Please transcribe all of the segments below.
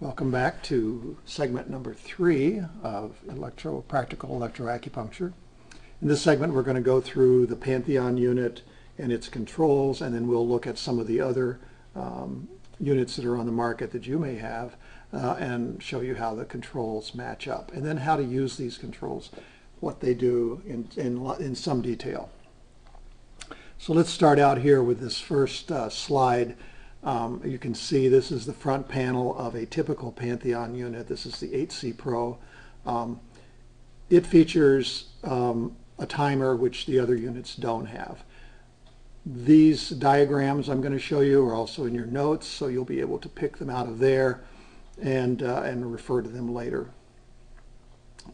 Welcome back to segment number three of electro practical electroacupuncture. In this segment, we're going to go through the Pantheon unit and its controls, and then we'll look at some of the other um, units that are on the market that you may have uh, and show you how the controls match up, and then how to use these controls, what they do in, in, in some detail. So let's start out here with this first uh, slide. Um, you can see this is the front panel of a typical Pantheon unit. This is the 8C Pro. Um, it features um, a timer which the other units don't have. These diagrams I'm going to show you are also in your notes, so you'll be able to pick them out of there and, uh, and refer to them later.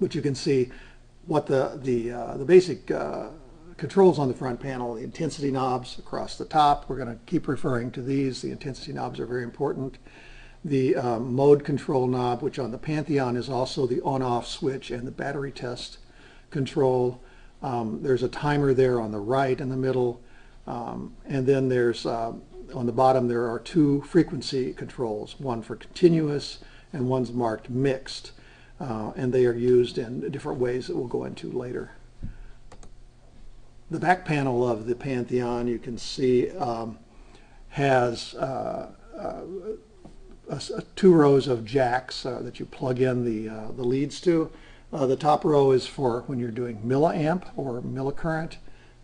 But you can see what the, the, uh, the basic uh, controls on the front panel, the intensity knobs across the top. We're going to keep referring to these. The intensity knobs are very important. The um, mode control knob, which on the Pantheon is also the on-off switch and the battery test control. Um, there's a timer there on the right in the middle. Um, and then there's, uh, on the bottom, there are two frequency controls, one for continuous and one's marked mixed. Uh, and they are used in different ways that we'll go into later. The back panel of the Pantheon, you can see, um, has uh, uh, a two rows of jacks uh, that you plug in the, uh, the leads to. Uh, the top row is for when you're doing milliamp or millicurrent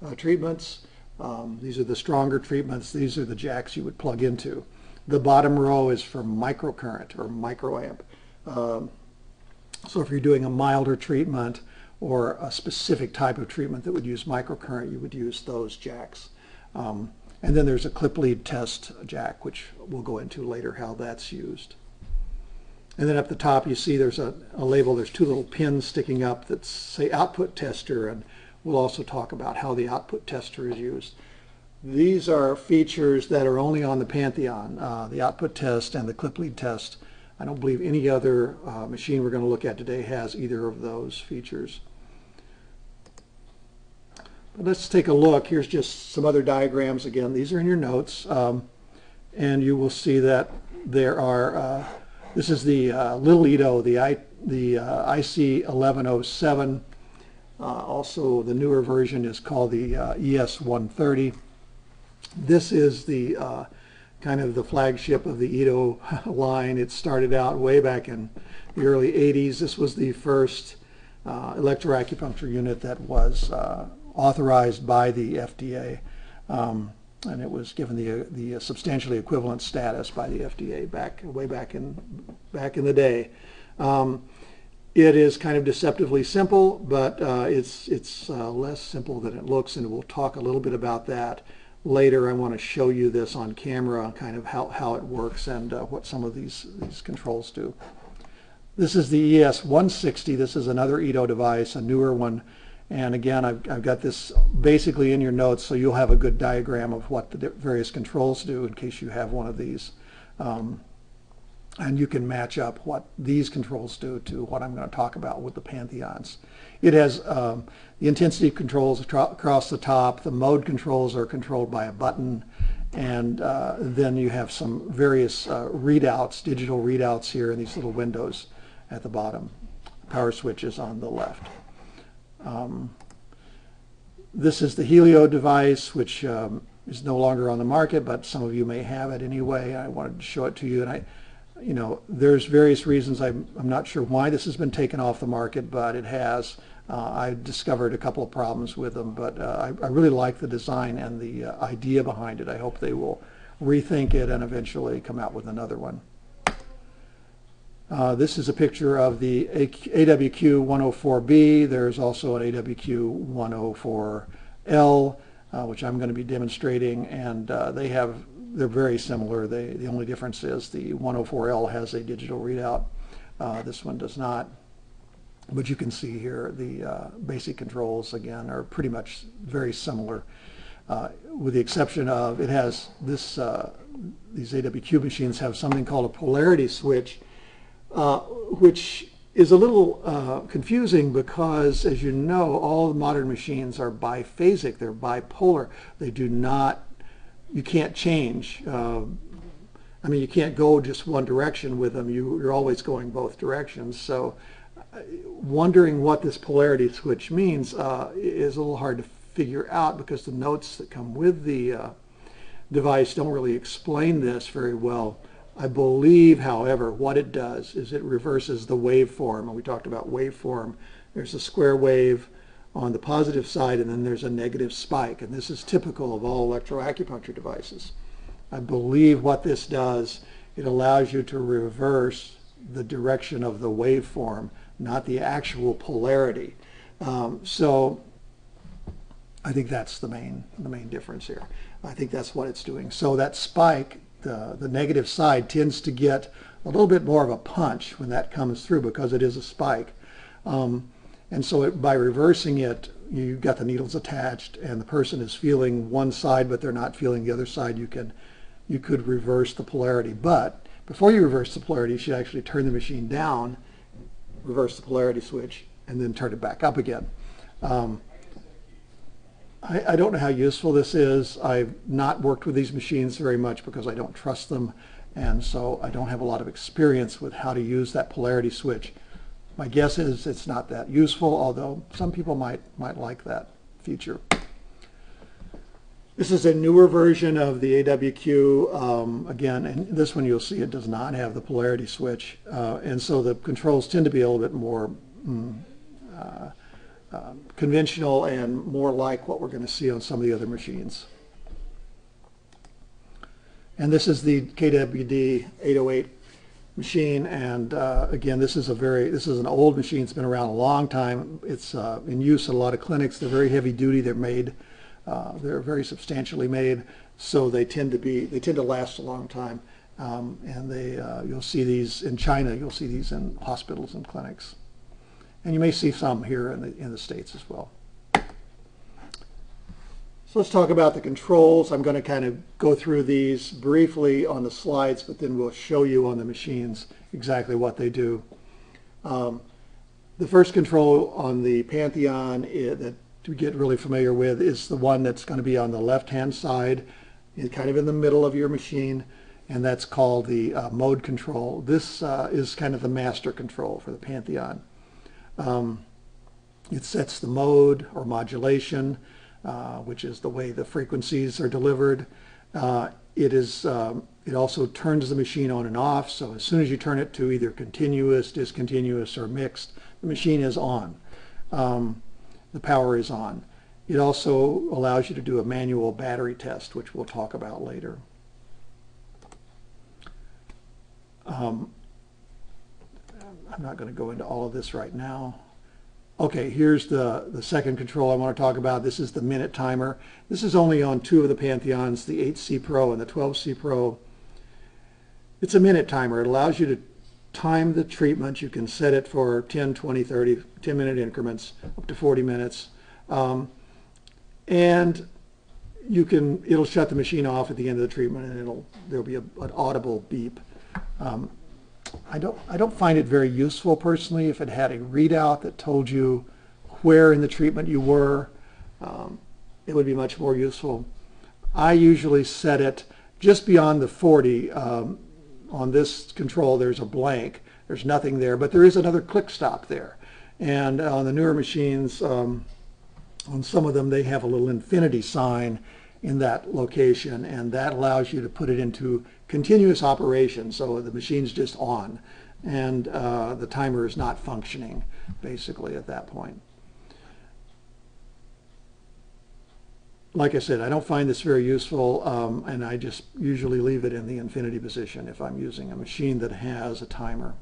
uh, treatments. Um, these are the stronger treatments. These are the jacks you would plug into. The bottom row is for microcurrent or microamp. Um, so if you're doing a milder treatment, or a specific type of treatment that would use microcurrent, you would use those jacks. Um, and then there's a clip lead test jack, which we'll go into later how that's used. And then up the top you see there's a, a label, there's two little pins sticking up that say output tester, and we'll also talk about how the output tester is used. These are features that are only on the Pantheon, uh, the output test and the clip lead test. I don't believe any other uh, machine we're going to look at today has either of those features. But let's take a look. Here's just some other diagrams again. These are in your notes. Um, and you will see that there are, uh, this is the uh, Little Ito, the, I, the uh, IC 1107. Uh, also, the newer version is called the uh, ES 130. This is the uh, kind of the flagship of the Ito line. It started out way back in the early 80s. This was the first electroacupuncture unit that was authorized by the FDA. Um, and it was given the, the substantially equivalent status by the FDA back way back in back in the day. Um, it is kind of deceptively simple, but uh, it's it's uh, less simple than it looks, and we'll talk a little bit about that later. I want to show you this on camera, kind of how, how it works and uh, what some of these these controls do. This is the ES160. This is another Ito device, a newer one. And again, I've, I've got this basically in your notes so you'll have a good diagram of what the various controls do in case you have one of these. Um, and you can match up what these controls do to what I'm going to talk about with the Pantheons. It has um, the intensity controls across the top. The mode controls are controlled by a button. And uh, then you have some various uh, readouts, digital readouts here in these little windows at the bottom. Power switches on the left. Um, this is the Helio device, which um, is no longer on the market, but some of you may have it anyway. I wanted to show it to you. And I, you know, there's various reasons. I'm, I'm not sure why this has been taken off the market, but it has. Uh, I discovered a couple of problems with them, but uh, I, I, really like the design and the uh, idea behind it. I hope they will rethink it and eventually come out with another one. Uh, this is a picture of the AWQ 104B. There's also an AWQ 104L, uh, which I'm going to be demonstrating, and uh, they have they're very similar. They, the only difference is the 104L has a digital readout. Uh, this one does not. But you can see here the uh, basic controls again are pretty much very similar, with the exception of it has this. these AWQ machines have something called a polarity switch uh, which is a little uh, confusing because, as you know, all modern machines are biphasic. They're bipolar. They do not, you can't change. Uh, I mean, you can't go just one direction with them. You, you're always going both directions. So uh, wondering what this polarity switch means uh, is a little hard to figure out because the notes that come with the uh, device don't really explain this very well. I believe, however, what it does is it reverses the waveform. And we talked about waveform. There's a square wave on the positive side and then there's a negative spike. And this is typical of all electroacupuncture devices. I believe what this does, it allows you to reverse the direction of the waveform, not the actual polarity. Um, so I think that's the main, the main difference here. I think that's what it's doing. So that spike, the, the negative side tends to get a little bit more of a punch when that comes through because it is a spike. Um, and so it, by reversing it, you've got the needles attached and the person is feeling one side but they're not feeling the other side. You can you could reverse the polarity. But before you reverse the polarity, you should actually turn the machine down, reverse the polarity switch, and then turn it back up again. Um, I, I, don't know how useful this is. I've not worked with these machines very much because I don't trust them, and so I don't have a lot of experience with how to use that polarity switch. My guess is it's not that useful, although some people might, might like that feature. This is a newer version of the AWQ. Um, again, and this one you'll see it does not have the polarity switch. Uh, and so the controls tend to be a little bit more mm, uh, uh, conventional and more like what we're going to see on some of the other machines. And this is the KWD 808 machine. And uh, again, this is a very, this is an old machine. It's been around a long time. It's uh, in use in a lot of clinics. They're very heavy duty. They're made uh, they're very substantially made, so they tend to be they tend to last a long time. Um, and they uh, you'll see these in China. You'll see these in hospitals and clinics, and you may see some here in the in the states as well. So let's talk about the controls. I'm going to kind of go through these briefly on the slides, but then we'll show you on the machines exactly what they do. Um, the first control on the Pantheon is, that to get really familiar with is the one that's going to be on the left-hand side, kind of in the middle of your machine, and that's called the uh, mode control. This uh, is kind of the master control for the Pantheon. Um, it sets the mode or modulation, uh, which is the way the frequencies are delivered. Uh, it is um, it also turns the machine on and off. So as soon as you turn it to either continuous, discontinuous, or mixed, the machine is on. Um, the power is on. It also allows you to do a manual battery test, which we'll talk about later. Um, I'm not going to go into all of this right now. Okay, here's the, the second control I want to talk about. This is the minute timer. This is only on two of the Pantheons, the 8C Pro and the 12C Pro. It's a minute timer. It allows you to time the treatment. You can set it for 10, 20, 30, 10 minute increments up to 40 minutes. Um, and you can, it'll shut the machine off at the end of the treatment and it'll, there'll be a, an audible beep. Um, I don't, I don't find it very useful personally if it had a readout that told you where in the treatment you were. Um, it would be much more useful. I usually set it just beyond the 40. Um, on this control, there's a blank. There's nothing there, but there is another click stop there. And on the newer machines, um, on some of them, they have a little infinity sign in that location, and that allows you to put it into continuous operation. So the machine's just on, and uh, the timer is not functioning, basically, at that point. like I said, I don't find this very useful, um, and I just usually leave it in the infinity position if I'm using a machine that has a timer.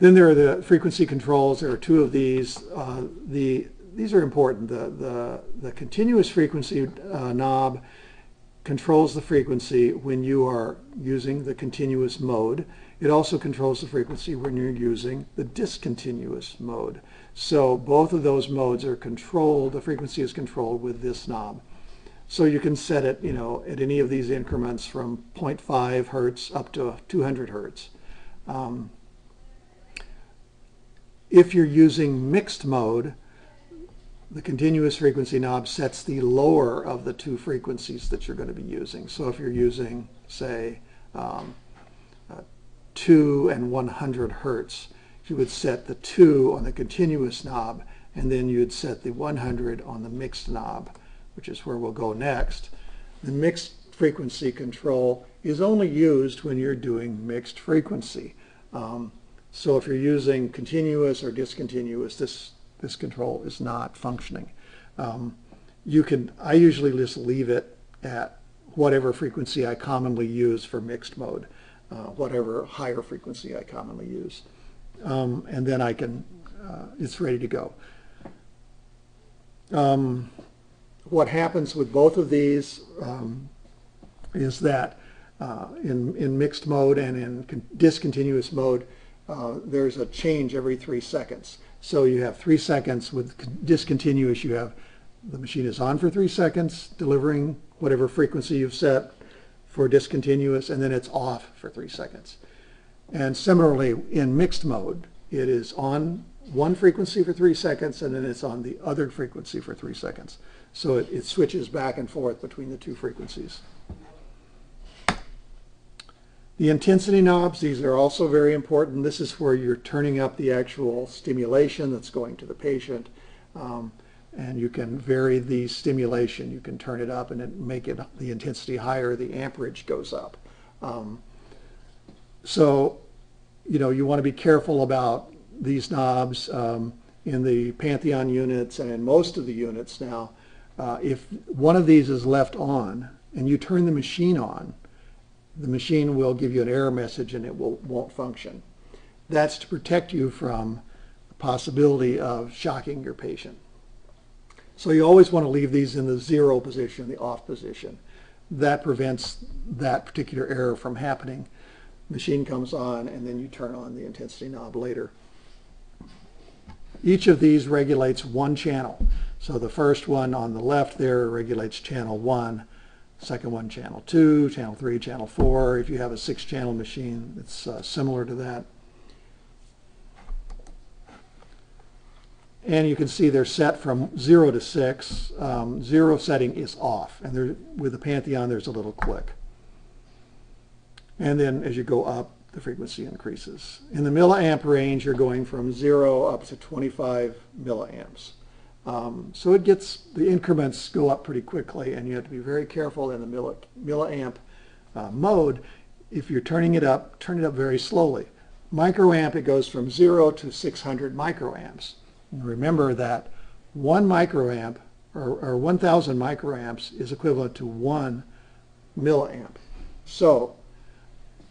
Then there are the frequency controls. There are two of these. Uh, the these are important. The the the continuous frequency uh, knob controls the frequency when you are using the continuous mode. It also controls the frequency when you're using the discontinuous mode. So both of those modes are controlled, the frequency is controlled with this knob. So you can set it, you know, at any of these increments from 0.5 hertz up to 200 hertz. Um, if you're using mixed mode, the continuous frequency knob sets the lower of the two frequencies that you're going to be using. So if you're using, say, um, uh, 2 and 100 hertz, you would set the 2 on the continuous knob, and then you'd set the 100 on the mixed knob, which is where we'll go next. The mixed frequency control is only used when you're doing mixed frequency. Um, so if you're using continuous or discontinuous, this this control is not functioning. Um, you can, I usually just leave it at whatever frequency I commonly use for mixed mode, uh, whatever higher frequency I commonly use. Um, and then I can, uh, it's ready to go. Um, what happens with both of these um, is that uh, in, in mixed mode and in discontinuous mode, uh, there's a change every three seconds. So you have three seconds with discontinuous, you have the machine is on for three seconds, delivering whatever frequency you've set for discontinuous, and then it's off for three seconds. And similarly, in mixed mode, it is on one frequency for three seconds, and then it's on the other frequency for three seconds. So it, it switches back and forth between the two frequencies. The intensity knobs, these are also very important. This is where you're turning up the actual stimulation that's going to the patient. Um, and you can vary the stimulation. You can turn it up and make it the intensity higher, the amperage goes up. Um, so, you know, you want to be careful about these knobs um, in the Pantheon units and in most of the units now. Uh, if one of these is left on and you turn the machine on, the machine will give you an error message and it will, won't function. That's to protect you from the possibility of shocking your patient. So you always want to leave these in the zero position, the off position. That prevents that particular error from happening. Machine comes on and then you turn on the intensity knob later. Each of these regulates one channel. So the first one on the left there regulates channel 1 Second one, channel 2, channel 3, channel 4. If you have a six-channel machine, it's uh, similar to that. And you can see they're set from 0 to 6. Um, 0 setting is off, and there, with the Pantheon, there's a little click. And then as you go up, the frequency increases. In the milliamp range, you're going from 0 up to 25 milliamps. Um, so it gets, the increments go up pretty quickly and you have to be very careful in the milli, milliamp uh, mode. If you're turning it up, turn it up very slowly. Microamp, it goes from 0 to 600 microamps. And remember that 1 microamp or, or 1,000 microamps is equivalent to 1 milliamp. So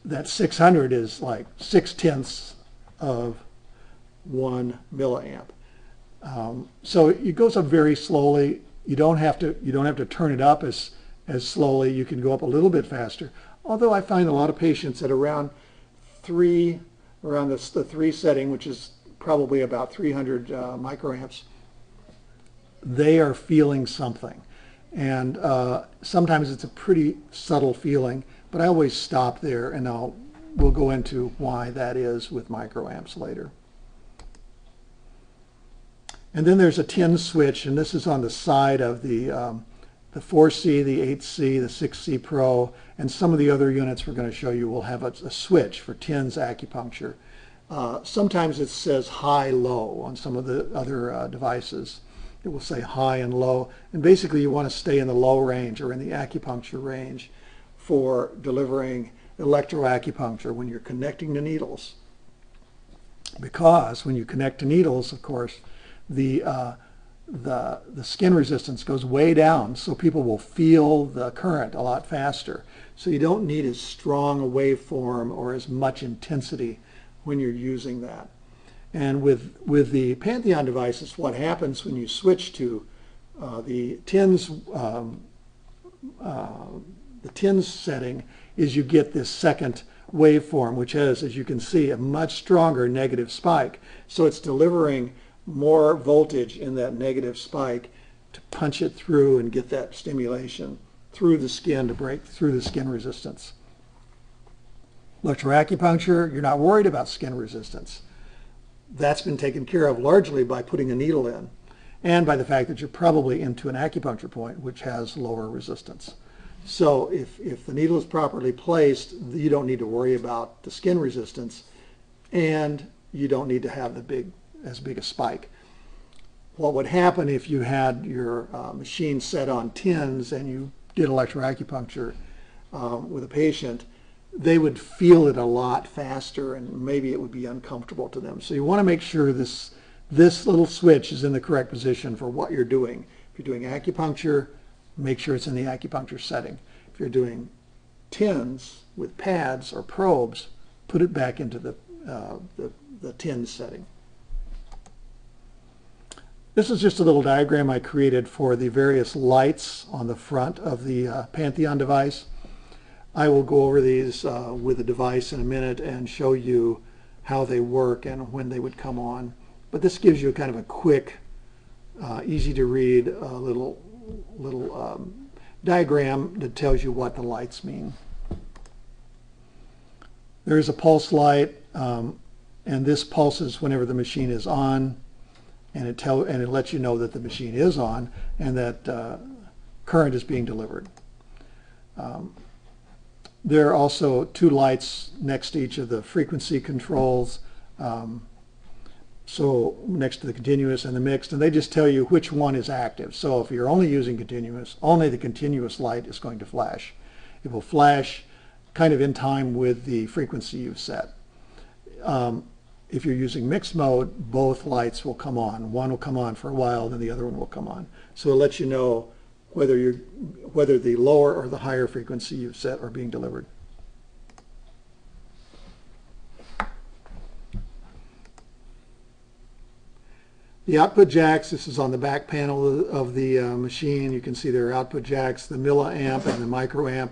that 600 is like 6 tenths of 1 milliamp. Um, so it goes up very slowly. You don't have to you don't have to turn it up as as slowly. You can go up a little bit faster. Although I find a lot of patients at around three around this, the three setting, which is probably about 300 uh, microamps, they are feeling something. And uh, sometimes it's a pretty subtle feeling, but I always stop there and I'll we'll go into why that is with microamps later. And then there's a 10 switch, and this is on the side of the, um, the 4C, the 8C, the 6C Pro, and some of the other units we're going to show you will have a, a switch for TENS acupuncture. Uh, sometimes it says high-low on some of the other uh, devices. It will say high and low, and basically you want to stay in the low range or in the acupuncture range for delivering electroacupuncture when you're connecting the needles. Because when you connect to needles, of course, the, uh, the, the skin resistance goes way down so people will feel the current a lot faster. So you don't need as strong a waveform or as much intensity when you're using that. And with, with the Pantheon devices, what happens when you switch to uh, the TENS, um, uh, the TENS setting is you get this second waveform, which has, as you can see, a much stronger negative spike. So it's delivering more voltage in that negative spike to punch it through and get that stimulation through the skin to break through the skin resistance. Electroacupuncture, you're not worried about skin resistance. That's been taken care of largely by putting a needle in. and by the fact that you're probably into an acupuncture point, which has lower resistance. So if, if the needle is properly placed, you don't need to worry about the skin resistance, and you don't need to have the big, as big a spike. What would happen if you had your uh, machine set on TENS and you did electroacupuncture um, with a patient, they would feel it a lot faster and maybe it would be uncomfortable to them. So you want to make sure this, this little switch is in the correct position for what you're doing. If you're doing acupuncture, make sure it's in the acupuncture setting. If you're doing tins with pads or probes, put it back into the, uh, the, the tin setting. This is just a little diagram I created for the various lights on the front of the uh, Pantheon device. I will go over these uh, with the device in a minute and show you how they work and when they would come on. But this gives you kind of a quick, uh, easy to read uh, little, little um, diagram that tells you what the lights mean. There is a pulse light um, and this pulses whenever the machine is on and it tell and it lets you know that the machine is on and that uh, current is being delivered. Um, there are also two lights next to each of the frequency controls. Um, so next to the continuous and the mixed, and they just tell you which one is active. So if you're only using continuous, only the continuous light is going to flash. It will flash kind of in time with the frequency you've set. Um, if you're using mixed mode, both lights will come on. One will come on for a while, then the other one will come on. So it lets you know whether you're whether the lower or the higher frequency you've set are being delivered. The output jacks, this is on the back panel of the uh, machine. You can see there are output jacks, the milliamp and the microamp.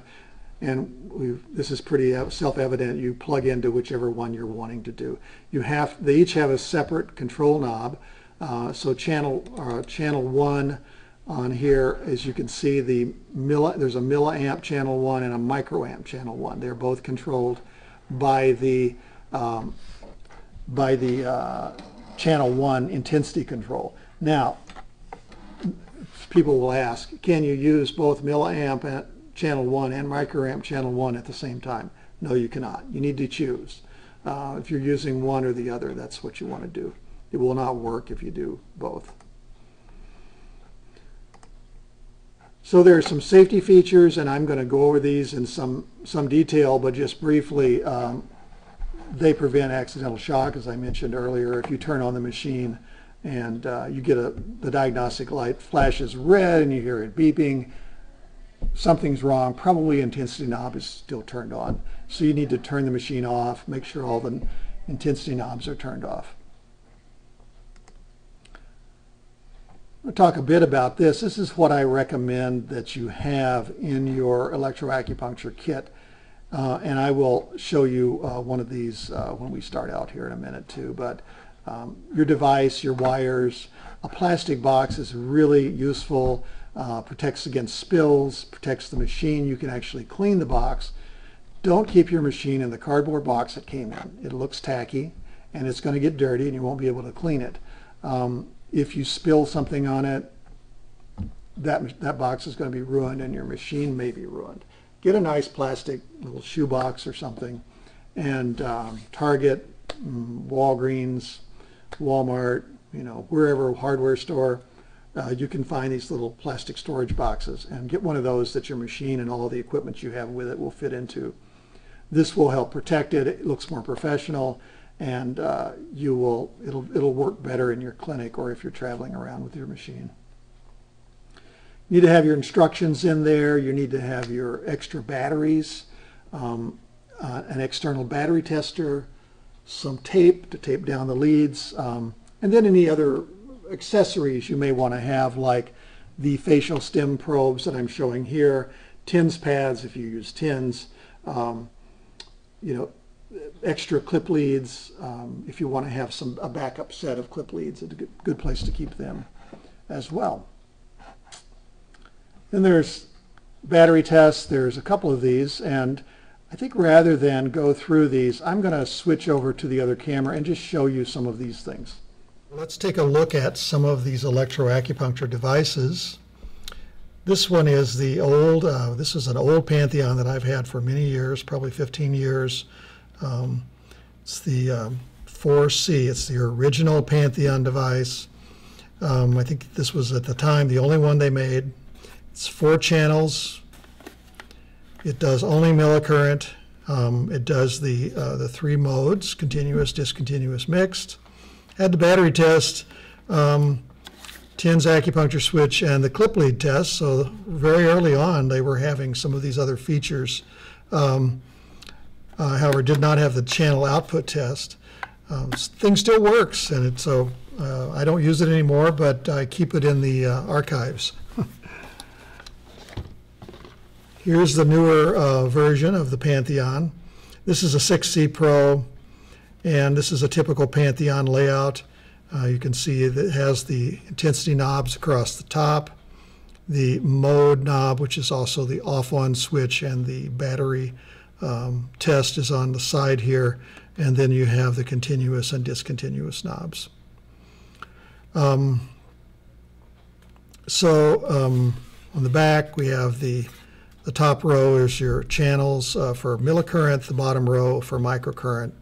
And this is pretty self-evident. You plug into whichever one you're wanting to do. You have they each have a separate control knob. Uh, so channel uh, channel one on here, as you can see, the milli, there's a milliamp channel one and a microamp channel one. They're both controlled by the um, by the uh, channel 1 intensity control. Now, people will ask, can you use both milliamp channel 1 and microamp channel 1 at the same time? No, you cannot. You need to choose. Uh, if you're using one or the other, that's what you want to do. It will not work if you do both. So there are some safety features, and I'm going to go over these in some, some detail, but just briefly, um, they prevent accidental shock, as I mentioned earlier. If you turn on the machine and uh, you get a the diagnostic light flashes red and you hear it beeping, something's wrong. Probably intensity knob is still turned on. So you need to turn the machine off, make sure all the intensity knobs are turned off. I'll talk a bit about this. This is what I recommend that you have in your electroacupuncture kit. Uh, and I will show you uh, one of these uh, when we start out here in a minute too. But um, your device, your wires, a plastic box is really useful. Uh, protects against spills, protects the machine. You can actually clean the box. Don't keep your machine in the cardboard box it came in. It looks tacky and it's going to get dirty and you won't be able to clean it. Um, if you spill something on it, that, that box is going to be ruined and your machine may be ruined get a nice plastic little shoebox or something and um, Target, mm, Walgreens, Walmart, you know, wherever hardware store, uh, you can find these little plastic storage boxes and get one of those that your machine and all the equipment you have with it will fit into. This will help protect it. It looks more professional and uh, you will it'll it'll work better in your clinic or if you're traveling around with your machine. You need to have your instructions in there. You need to have your extra batteries, um, uh, an external battery tester, some tape to tape down the leads, um, and then any other accessories you may want to have like the facial stem probes that I'm showing here, TENS pads if you use TENS, um, you know, extra clip leads um, if you want to have some a backup set of clip leads. It's a good, good place to keep them as well. Then there's battery tests. There's a couple of these. And I think rather than go through these, I'm going to switch over to the other camera and just show you some of these things. Let's take a look at some of these electroacupuncture devices. This one is the old, uh, this is an old Pantheon that I've had for many years, probably 15 years. Um, it's the um, 4C, it's the original Pantheon device. Um, I think this was at the time the only one they made. It's four channels. It does only millicurrent. Um, it does the, uh, the three modes, continuous, discontinuous, mixed. Had the battery test, um, TENS acupuncture switch, and the clip lead test. So very early on, they were having some of these other features. Um, uh, however, did not have the channel output test. Um, thing still works, and it, so uh, I don't use it anymore, but I keep it in the uh, archives. Here's the newer uh, version of the Pantheon. This is a 6C Pro. And this is a typical Pantheon layout. Uh, you can see that it has the intensity knobs across the top, the mode knob, which is also the off-on switch, and the battery um, test is on the side here. And then you have the continuous and discontinuous knobs. Um, so um, on the back, we have the the top row is your channels uh, for millicurrent, the bottom row for microcurrent,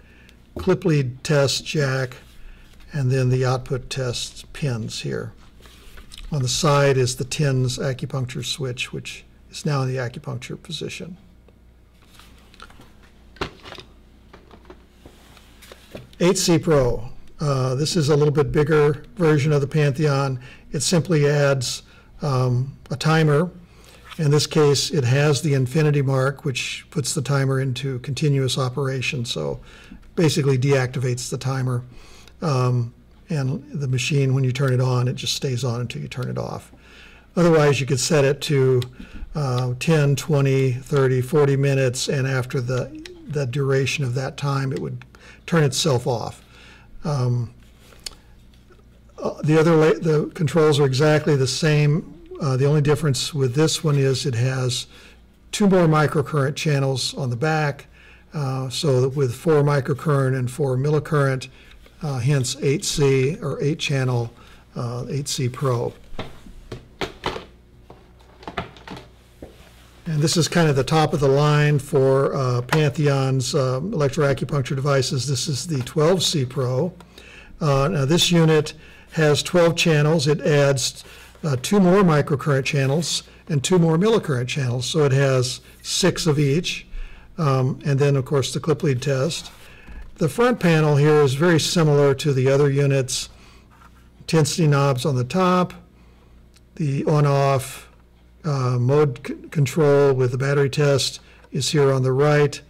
clip lead test jack, and then the output test pins here. On the side is the TENS acupuncture switch, which is now in the acupuncture position. Eight C Pro. Uh, this is a little bit bigger version of the Pantheon. It simply adds um, a timer. In this case, it has the infinity mark, which puts the timer into continuous operation. So basically deactivates the timer. Um, and the machine, when you turn it on, it just stays on until you turn it off. Otherwise, you could set it to uh, 10, 20, 30, 40 minutes, and after the, the duration of that time, it would turn itself off. Um, uh, the other the controls are exactly the same. Uh, the only difference with this one is it has two more microcurrent channels on the back uh, so with 4 microcurrent and 4 millicurrent, uh, hence 8C or 8 channel uh, 8C Pro. And this is kind of the top of the line for uh, Pantheon's um, electroacupuncture devices. This is the 12C Pro. Uh, now this unit has 12 channels. It adds uh, two more microcurrent channels and two more millicurrent channels. So it has six of each. Um, and then, of course, the clip lead test. The front panel here is very similar to the other units. Intensity knobs on the top, the on-off uh, mode control with the battery test is here on the right.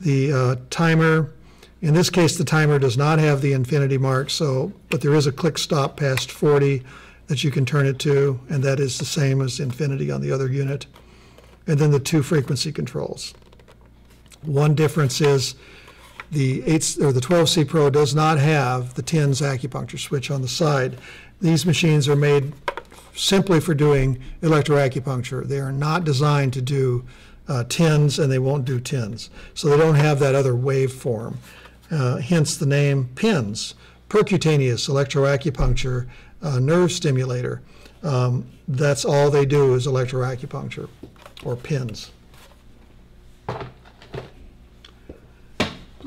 The uh, timer, in this case, the timer does not have the infinity mark, so but there is a click stop past 40 that you can turn it to, and that is the same as infinity on the other unit. And then the two frequency controls. One difference is the 8 or the 12C Pro does not have the TENS acupuncture switch on the side. These machines are made simply for doing electroacupuncture. They are not designed to do uh, TENS and they won't do TENS. So they don't have that other waveform. Uh, hence the name PENS, percutaneous electroacupuncture uh, nerve stimulator. Um, that's all they do is electroacupuncture or PENS.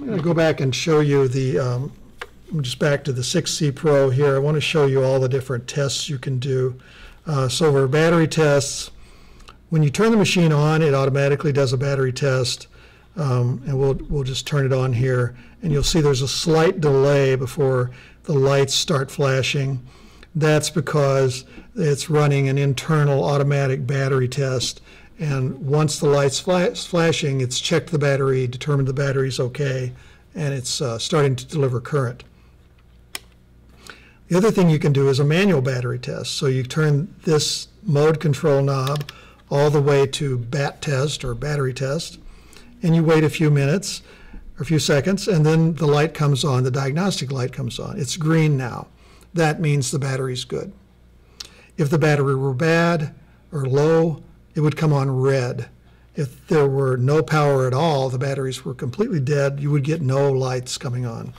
I'm going to go back and show you the, um, just back to the 6C Pro here. I want to show you all the different tests you can do. Uh, so for battery tests, when you turn the machine on, it automatically does a battery test. Um, and we'll, we'll just turn it on here. And you'll see there's a slight delay before the lights start flashing. That's because it's running an internal automatic battery test and once the light's flashing, it's checked the battery, determined the battery's okay, and it's uh, starting to deliver current. The other thing you can do is a manual battery test. So you turn this mode control knob all the way to bat test or battery test, and you wait a few minutes or a few seconds, and then the light comes on, the diagnostic light comes on. It's green now. That means the battery's good. If the battery were bad or low, it would come on red. If there were no power at all, the batteries were completely dead, you would get no lights coming on.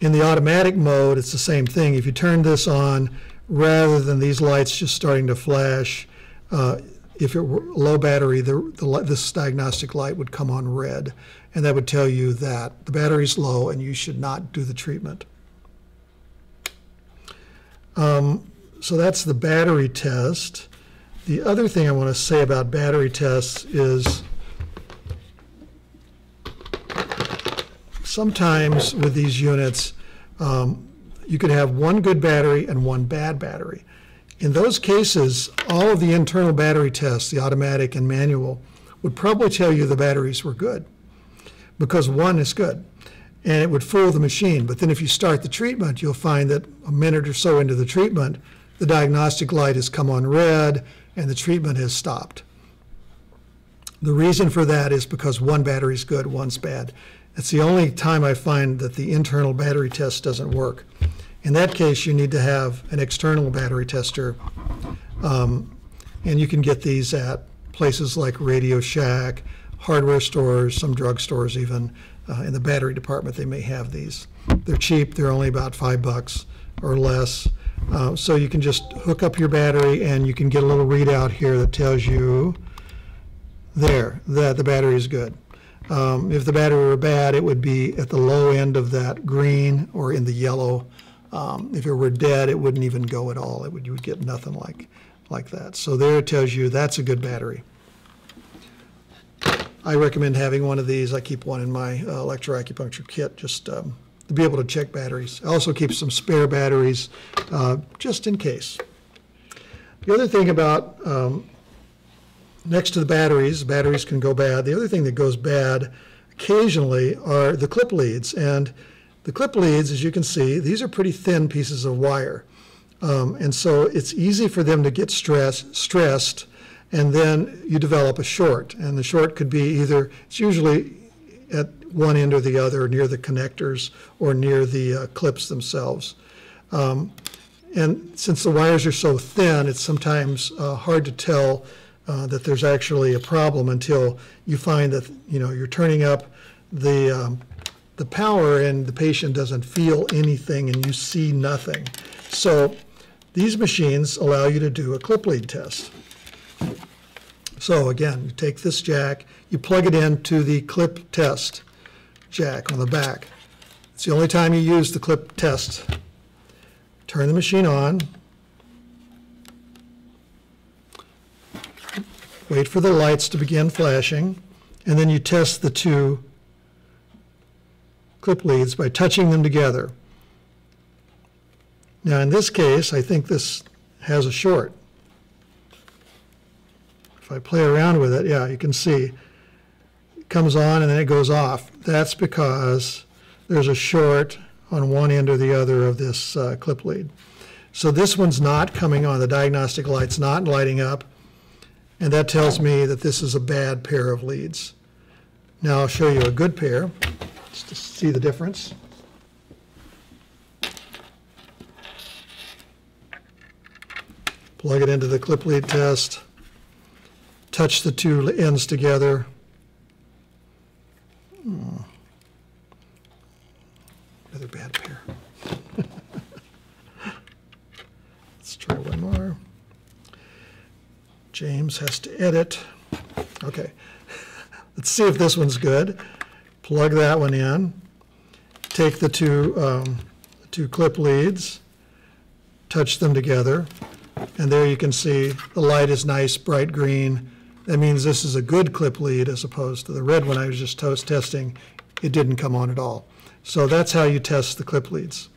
in the automatic mode, it's the same thing. If you turn this on, rather than these lights just starting to flash, uh, if it were low battery, the, the, this diagnostic light would come on red, and that would tell you that the battery's low and you should not do the treatment. Um, so that's the battery test. The other thing I want to say about battery tests is sometimes with these units, um, you could have one good battery and one bad battery. In those cases, all of the internal battery tests, the automatic and manual, would probably tell you the batteries were good because one is good and it would fool the machine. But then if you start the treatment, you'll find that a minute or so into the treatment, the diagnostic light has come on red and the treatment has stopped. The reason for that is because one battery is good, one's bad. It's the only time I find that the internal battery test doesn't work. In that case, you need to have an external battery tester. Um, and you can get these at places like Radio Shack, hardware stores, some drugstores even. Uh, in the battery department, they may have these. They're cheap, they're only about five bucks or less. Uh, so you can just hook up your battery and you can get a little readout here that tells you there that the battery is good. Um, if the battery were bad, it would be at the low end of that green or in the yellow. Um, if it were dead, it wouldn't even go at all. It would, you would get nothing like, like that. So there it tells you that's a good battery. I recommend having one of these. I keep one in my uh, electroacupuncture kit just um, to be able to check batteries. I also keep some spare batteries uh, just in case. The other thing about um, next to the batteries, batteries can go bad. The other thing that goes bad occasionally are the clip leads. And the clip leads, as you can see, these are pretty thin pieces of wire. Um, and so it's easy for them to get stress, stressed, and then you develop a short. And the short could be either, it's usually at one end or the other, near the connectors or near the uh, clips themselves. Um, and since the wires are so thin, it's sometimes uh, hard to tell uh, that there's actually a problem until you find that you know you're turning up the um, the power and the patient doesn't feel anything and you see nothing. So these machines allow you to do a clip lead test. So again, you take this jack, you plug it into the clip test jack on the back. It's the only time you use the clip test. Turn the machine on. Wait for the lights to begin flashing, and then you test the two clip leads by touching them together. Now in this case, I think this has a short. If I play around with it, yeah, you can see it comes on and then it goes off. That's because there's a short on one end or the other of this uh, clip lead. So this one's not coming on, the diagnostic light's not lighting up, and that tells me that this is a bad pair of leads. Now I'll show you a good pair, just to see the difference. Plug it into the clip lead test, touch the two ends together. Hmm. Another bad pair. Let's try one more. James has to edit. Okay. Let's see if this one's good. Plug that one in. Take the two, um, the two clip leads, touch them together, and there you can see the light is nice, bright green. That means this is a good clip lead as opposed to the red one I was just testing. It didn't come on at all. So that's how you test the clip leads.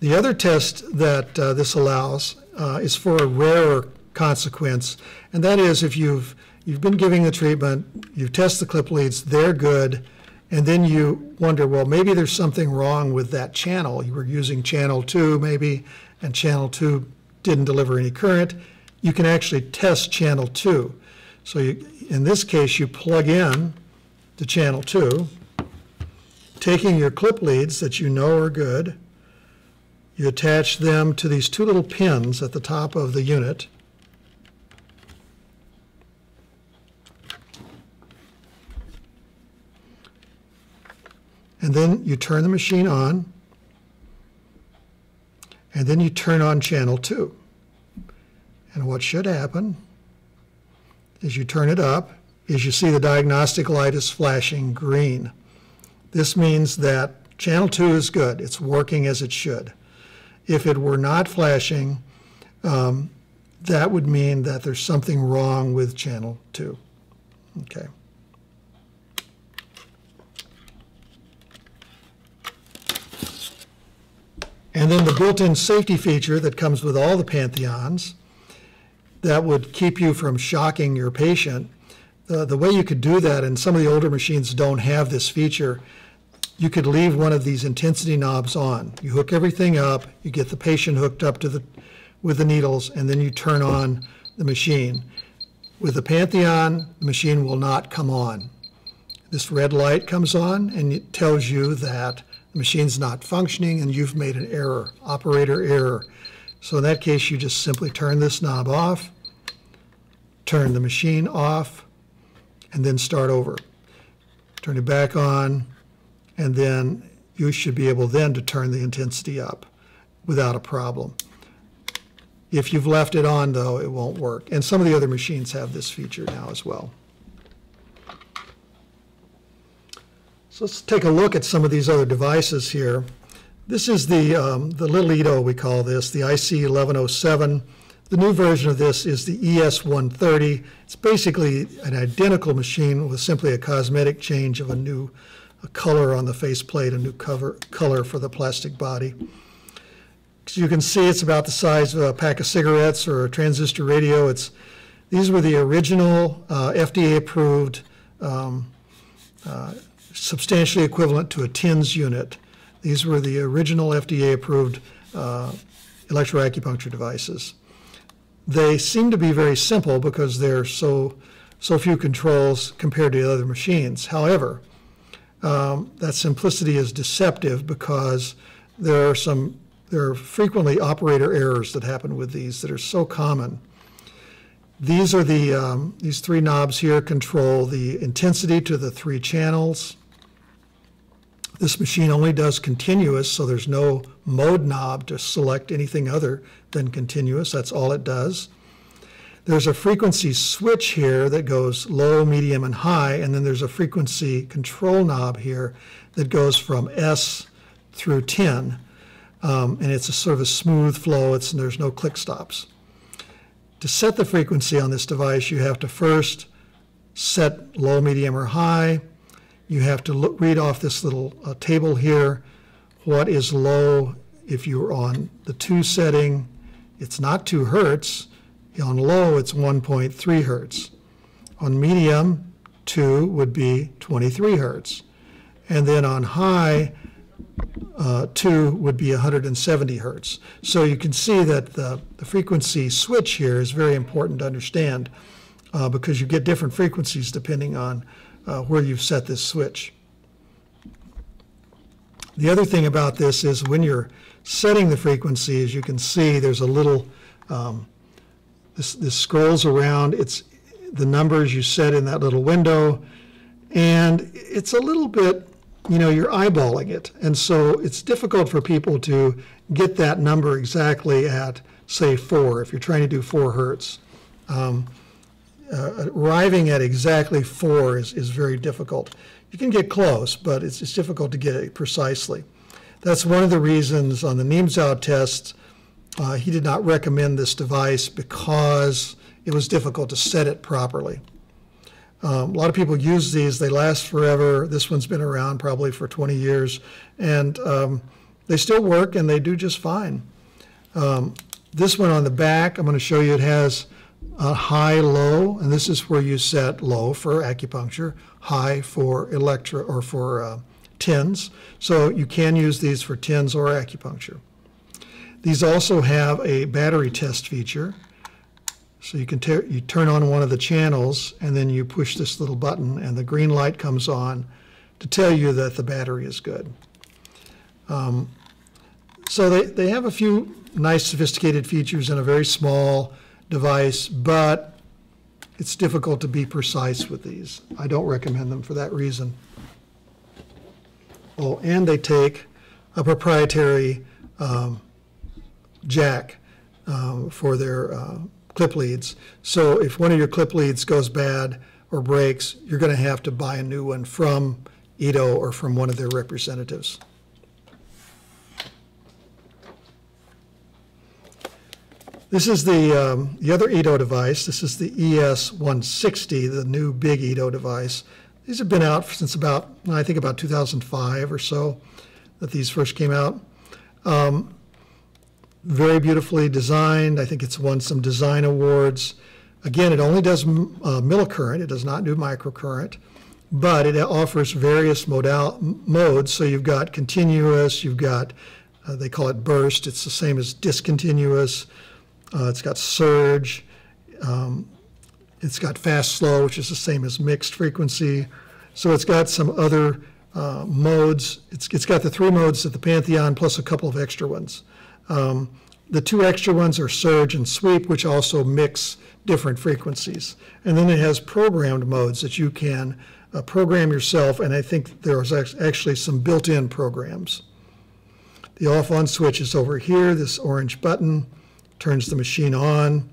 The other test that uh, this allows uh, is for a rarer consequence, and that is if you've you've been giving the treatment, you test the clip leads, they're good, and then you wonder, well, maybe there's something wrong with that channel. You were using channel two maybe, and channel two didn't deliver any current. You can actually test channel two. So you, in this case, you plug in to channel two, taking your clip leads that you know are good, you attach them to these two little pins at the top of the unit. And then you turn the machine on, and then you turn on channel two. And what should happen is you turn it up, is you see the diagnostic light is flashing green. This means that channel two is good. It's working as it should. If it were not flashing, um, that would mean that there's something wrong with channel two. Okay. And then the built-in safety feature that comes with all the Pantheons that would keep you from shocking your patient. The, the way you could do that, and some of the older machines don't have this feature, you could leave one of these intensity knobs on. You hook everything up, you get the patient hooked up to the, with the needles, and then you turn on the machine. With the Pantheon, the machine will not come on. This red light comes on and it tells you that the machine's not functioning and you've made an error, operator error. So in that case, you just simply turn this knob off, turn the machine off, and then start over. Turn it back on, and then you should be able then to turn the intensity up without a problem. If you've left it on, though, it won't work. And some of the other machines have this feature now as well. So let's take a look at some of these other devices here. This is the, um, the little Ito, we call this, the IC1107. The new version of this is the ES130. It's basically an identical machine with simply a cosmetic change of a new a color on the faceplate, a new cover, color for the plastic body. As you can see, it's about the size of a pack of cigarettes or a transistor radio. It's, these were the original uh, FDA-approved um, uh, substantially equivalent to a TENS unit. These were the original FDA-approved uh, electroacupuncture devices. They seem to be very simple because they're so, so few controls compared to the other machines. However, um, that simplicity is deceptive because there are some there are frequently operator errors that happen with these that are so common. These are the um, these three knobs here control the intensity to the three channels. This machine only does continuous, so there's no mode knob to select anything other than continuous. That's all it does. There's a frequency switch here that goes low, medium, and high, and then there's a frequency control knob here that goes from S through 10. Um, and it's a sort of a smooth flow, it's, there's no click stops. To set the frequency on this device, you have to first set low, medium, or high, you have to look, read off this little uh, table here. What is low if you're on the 2 setting? It's not 2 hertz. On low, it's 1.3 hertz. On medium, 2 would be 23 hertz. And then on high, uh, 2 would be 170 hertz. So you can see that the, the frequency switch here is very important to understand uh, because you get different frequencies depending on uh, where you've set this switch. The other thing about this is when you're setting the frequency, as you can see, there's a little, um, this, this scrolls around. It's the numbers you set in that little window, and it's a little bit, you know, you're eyeballing it. And so it's difficult for people to get that number exactly at, say, four, if you're trying to do four hertz. Um, uh, arriving at exactly four is, is very difficult. You can get close, but it's, it's difficult to get it precisely. That's one of the reasons on the Niemtzow test, uh, he did not recommend this device because it was difficult to set it properly. Um, a lot of people use these, they last forever. This one's been around probably for 20 years, and um, they still work and they do just fine. Um, this one on the back, I'm going to show you, it has uh, high, low, and this is where you set low for acupuncture, high for electro or for uh, TENS. So you can use these for TENS or acupuncture. These also have a battery test feature. So you can you turn on one of the channels and then you push this little button and the green light comes on to tell you that the battery is good. Um, so they, they have a few nice sophisticated features in a very small device, but it's difficult to be precise with these. I don't recommend them for that reason. Oh, and they take a proprietary um, jack um, for their uh, clip leads. So if one of your clip leads goes bad or breaks, you're going to have to buy a new one from Ito or from one of their representatives. This is the, um, the other Ito device. This is the ES-160, the new big Ito device. These have been out since about, I think about 2005 or so that these first came out. Um, very beautifully designed. I think it's won some design awards. Again, it only does uh, millicurrent. It does not do microcurrent, but it offers various modal modes. So you've got continuous, you've got, uh, they call it burst. It's the same as discontinuous. Uh, it's got surge. Um, it's got fast slow, which is the same as mixed frequency. So it's got some other uh, modes. It's, it's got the three modes of the Pantheon plus a couple of extra ones. Um, the two extra ones are surge and sweep, which also mix different frequencies. And then it has programmed modes that you can uh, program yourself, and I think there's actually some built-in programs. The off-on switch is over here, this orange button turns the machine on.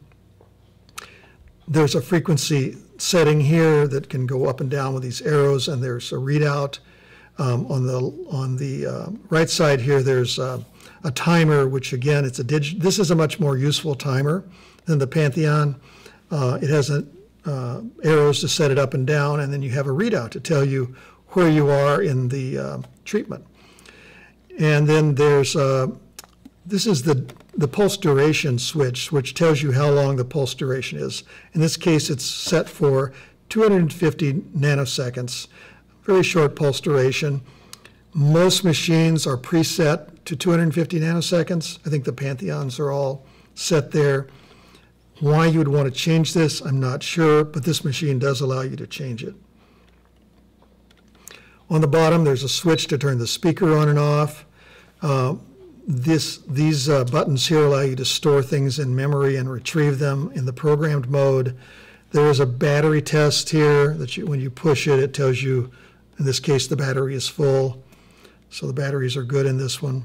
There's a frequency setting here that can go up and down with these arrows, and there's a readout. Um, on the on the uh, right side here, there's a timer, which again, it's a dig. This is a much more useful timer than the Pantheon. Uh, it has a, uh, arrows to set it up and down, and then you have a readout to tell you where you are in the uh, treatment. And then there's uh, this is the the pulse duration switch, which tells you how long the pulse duration is. In this case, it's set for 250 nanoseconds, very short pulse duration. Most machines are preset to 250 nanoseconds. I think the Pantheons are all set there. Why you would want to change this, I'm not sure, but this machine does allow you to change it. On the bottom, there's a switch to turn the speaker on and off. Uh, this, these uh, buttons here allow you to store things in memory and retrieve them in the programmed mode. There is a battery test here that you, when you push it, it tells you, in this case, the battery is full. So the batteries are good in this one.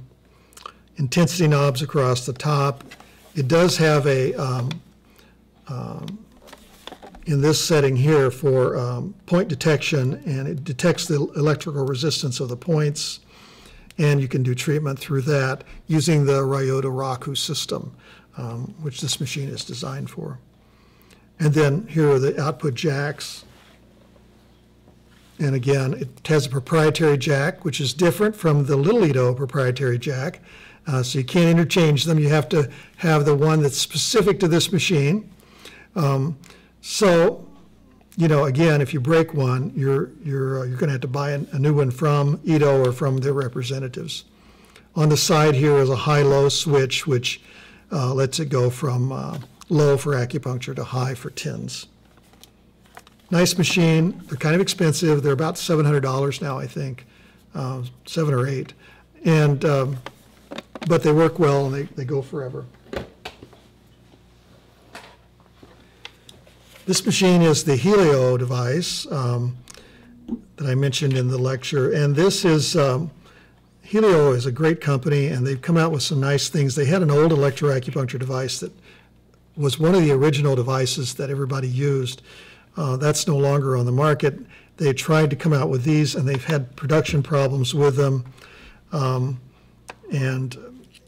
Intensity knobs across the top. It does have a, um, um, in this setting here for um, point detection, and it detects the electrical resistance of the points and you can do treatment through that using the Ryodoraku system, um, which this machine is designed for. And then here are the output jacks. And again, it has a proprietary jack, which is different from the Little Ito proprietary jack. Uh, so you can't interchange them. You have to have the one that's specific to this machine. Um, so you know, again, if you break one, you're, you're, uh, you're going to have to buy a, a new one from Ito or from their representatives. On the side here is a high-low switch, which uh, lets it go from uh, low for acupuncture to high for TENS. Nice machine. They're kind of expensive. They're about $700 now, I think, uh, seven or eight. And, um, but they work well and they, they go forever. This machine is the Helio device um, that I mentioned in the lecture, and this is, um, Helio is a great company, and they've come out with some nice things. They had an old electroacupuncture device that was one of the original devices that everybody used. Uh, that's no longer on the market. They tried to come out with these, and they've had production problems with them. Um, and,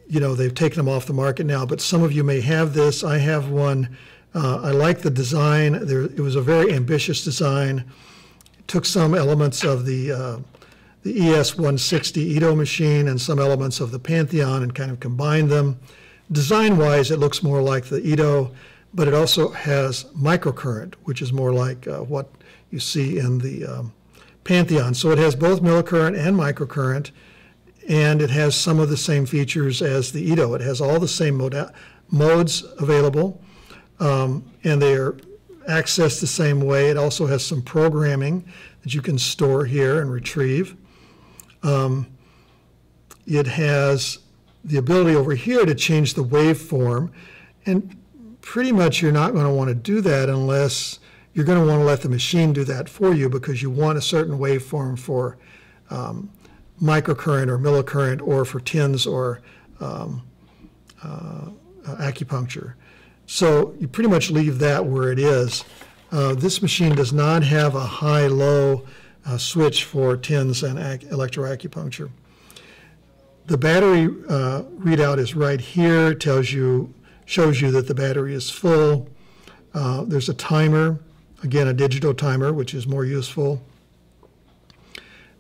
you know, they've taken them off the market now, but some of you may have this. I have one uh, I like the design. There, it was a very ambitious design. It took some elements of the uh, the ES-160 Ito machine and some elements of the Pantheon and kind of combined them. Design-wise, it looks more like the Ito, but it also has microcurrent, which is more like uh, what you see in the um, Pantheon. So it has both millicurrent and microcurrent, and it has some of the same features as the Ito. It has all the same modes available um, and they are accessed the same way. It also has some programming that you can store here and retrieve. Um, it has the ability over here to change the waveform, and pretty much you're not going to want to do that unless you're going to want to let the machine do that for you because you want a certain waveform for um, microcurrent or millicurrent or for TENS or um, uh, acupuncture. So you pretty much leave that where it is. Uh, this machine does not have a high-low uh, switch for TENS and electroacupuncture. The battery uh, readout is right here, tells you, shows you that the battery is full. Uh, there's a timer, again, a digital timer, which is more useful.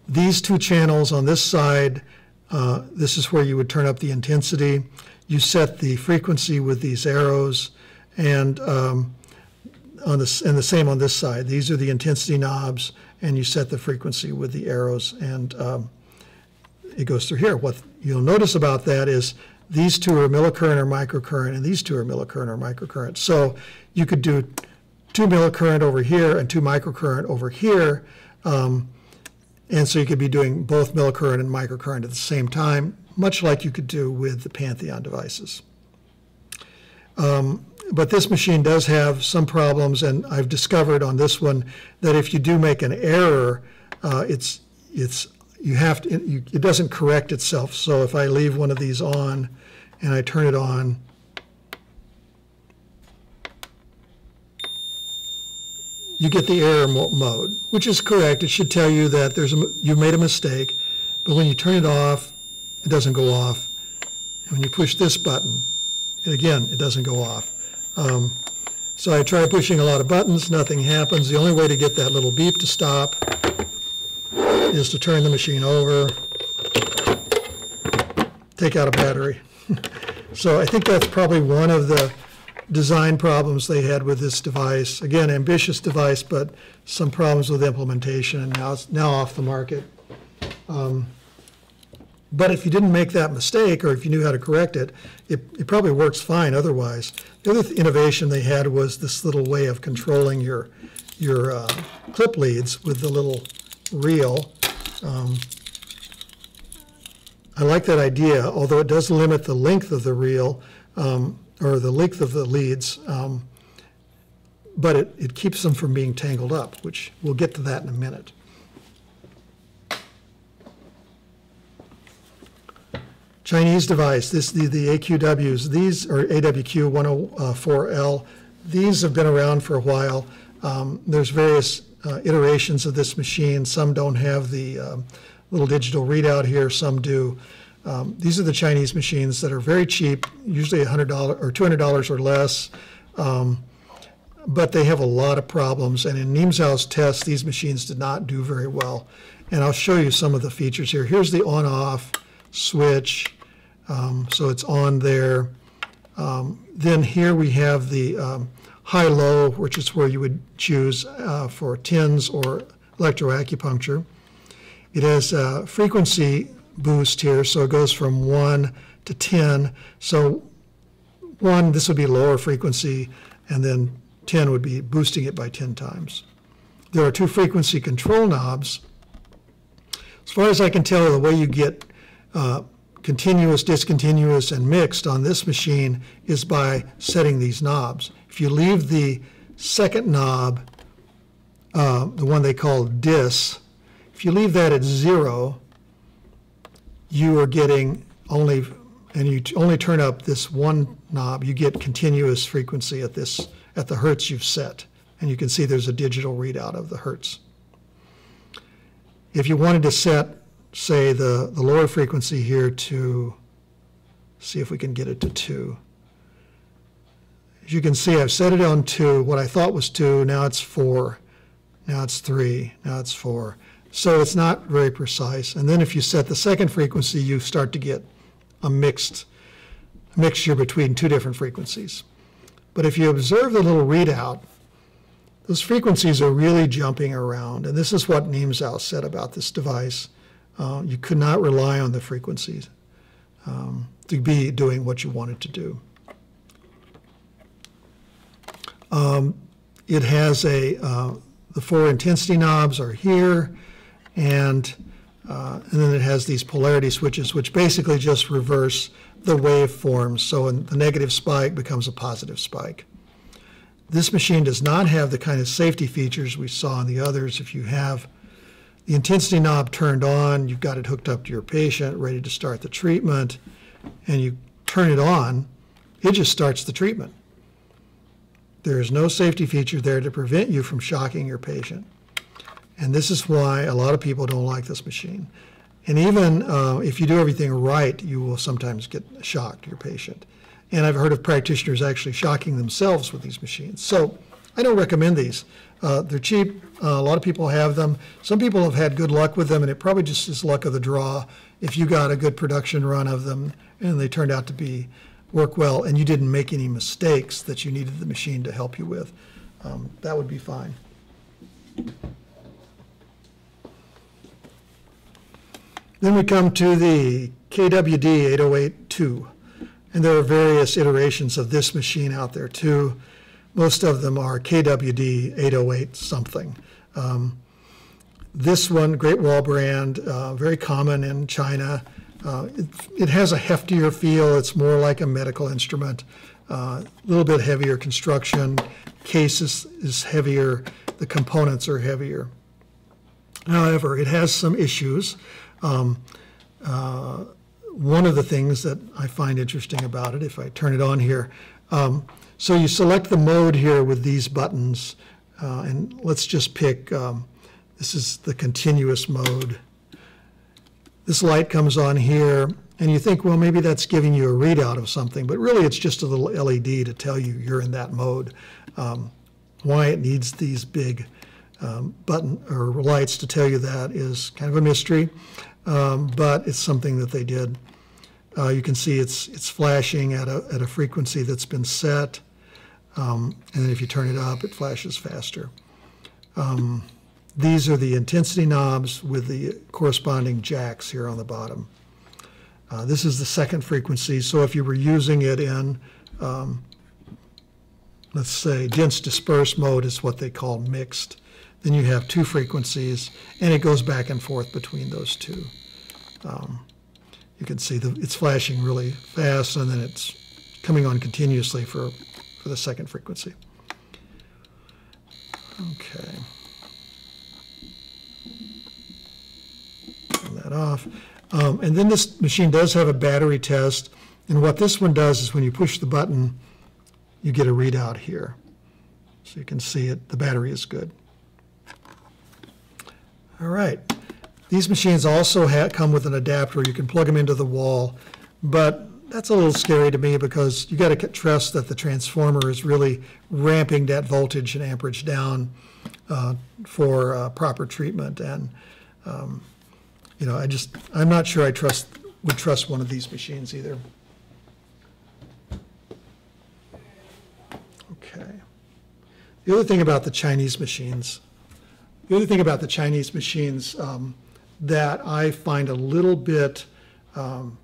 These two channels on this side, uh, this is where you would turn up the intensity. You set the frequency with these arrows, and um, on this, and the same on this side. These are the intensity knobs, and you set the frequency with the arrows, and um, it goes through here. What you'll notice about that is these two are millicurrent or microcurrent, and these two are millicurrent or microcurrent. So you could do two millicurrent over here and two microcurrent over here. Um, and so you could be doing both millicurrent and microcurrent at the same time, much like you could do with the Pantheon devices. Um, but this machine does have some problems, and I've discovered on this one that if you do make an error, uh, it's it's you have to it, you, it doesn't correct itself. So if I leave one of these on and I turn it on, you get the error mo mode, which is correct. It should tell you that there's a, you made a mistake, but when you turn it off, it doesn't go off. And when you push this button, again, it doesn't go off. Um, so I try pushing a lot of buttons, nothing happens. The only way to get that little beep to stop is to turn the machine over, take out a battery. so I think that's probably one of the design problems they had with this device. Again, ambitious device, but some problems with implementation, and now it's now off the market. Um, but if you didn't make that mistake, or if you knew how to correct it, it, it probably works fine otherwise. The other th innovation they had was this little way of controlling your, your uh, clip leads with the little reel. Um, I like that idea, although it does limit the length of the reel, um, or the length of the leads, um, but it, it keeps them from being tangled up, which we'll get to that in a minute. Chinese device, this the, the AQWs, these are AWQ 104L. These have been around for a while. Um, there's various uh, iterations of this machine. Some don't have the um, little digital readout here, some do. Um, these are the Chinese machines that are very cheap, usually $100 or $200 or less, um, but they have a lot of problems. And in Niemtzow's test, these machines did not do very well. And I'll show you some of the features here. Here's the on-off switch. Um, so it's on there. Um, then here we have the um, high-low, which is where you would choose uh, for TENS or electroacupuncture. It has a frequency boost here, so it goes from 1 to 10. So 1, this would be lower frequency, and then 10 would be boosting it by 10 times. There are two frequency control knobs. As far as I can tell, the way you get uh, continuous, discontinuous, and mixed on this machine is by setting these knobs. If you leave the second knob, uh, the one they call dis, if you leave that at zero, you are getting only, and you only turn up this one knob, you get continuous frequency at this, at the hertz you've set. And you can see there's a digital readout of the hertz. If you wanted to set say, the, the lower frequency here to, see if we can get it to 2. As you can see, I've set it on 2. What I thought was 2, now it's 4. Now it's 3. Now it's 4. So it's not very precise. And then if you set the second frequency, you start to get a mixed mixture between two different frequencies. But if you observe the little readout, those frequencies are really jumping around. And this is what Niemtzow said about this device. Uh, you could not rely on the frequencies um, to be doing what you wanted to do. Um, it has a, uh, the four intensity knobs are here, and, uh, and then it has these polarity switches, which basically just reverse the waveforms. So the negative spike becomes a positive spike. This machine does not have the kind of safety features we saw in the others. If you have the intensity knob turned on, you've got it hooked up to your patient, ready to start the treatment, and you turn it on, it just starts the treatment. There is no safety feature there to prevent you from shocking your patient. And this is why a lot of people don't like this machine. And even uh, if you do everything right, you will sometimes get shocked, your patient. And I've heard of practitioners actually shocking themselves with these machines. So I don't recommend these. Uh, they're cheap. Uh, a lot of people have them. Some people have had good luck with them, and it probably just is luck of the draw. If you got a good production run of them and they turned out to be work well, and you didn't make any mistakes that you needed the machine to help you with, um, that would be fine. Then we come to the KWD 808-2, and there are various iterations of this machine out there too. Most of them are KWD 808 something. Um, this one, Great Wall brand, uh, very common in China. Uh, it, it, has a heftier feel. It's more like a medical instrument. A uh, little bit heavier construction. Case is, is heavier. The components are heavier. However, it has some issues. Um, uh, one of the things that I find interesting about it, if I turn it on here, um, so you select the mode here with these buttons, uh, and let's just pick, um, this is the continuous mode. This light comes on here, and you think, well, maybe that's giving you a readout of something, but really it's just a little LED to tell you you're in that mode. Um, why it needs these big um, button or lights to tell you that is kind of a mystery um, but it's something that they did. Uh, you can see it's it's flashing at a at a frequency that's been set, um, and then if you turn it up, it flashes faster. Um, these are the intensity knobs with the corresponding jacks here on the bottom. Uh, this is the second frequency, so if you were using it in, um, let's say, dense disperse mode is what they call mixed. Then you have two frequencies, and it goes back and forth between those two. Um, you can see the, it's flashing really fast, and then it's coming on continuously for, for the second frequency. Okay. Turn that off. Um, and then this machine does have a battery test, and what this one does is when you push the button, you get a readout here. So you can see it, the battery is good. All right. These machines also come with an adapter. You can plug them into the wall, but that's a little scary to me because you got to trust that the transformer is really ramping that voltage and amperage down uh, for uh, proper treatment. And um, you know, I just I'm not sure I trust would trust one of these machines either. Okay. The other thing about the Chinese machines the other thing about the Chinese machines um, that I find a little bit um,